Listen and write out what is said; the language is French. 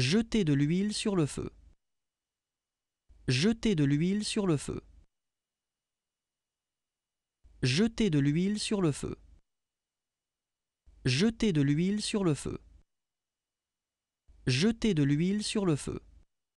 Jeter de l'huile sur le feu. Jeter de l'huile sur le feu. Jeter de l'huile sur le feu. Jeter de l'huile sur le feu. Jeter de l'huile sur le feu.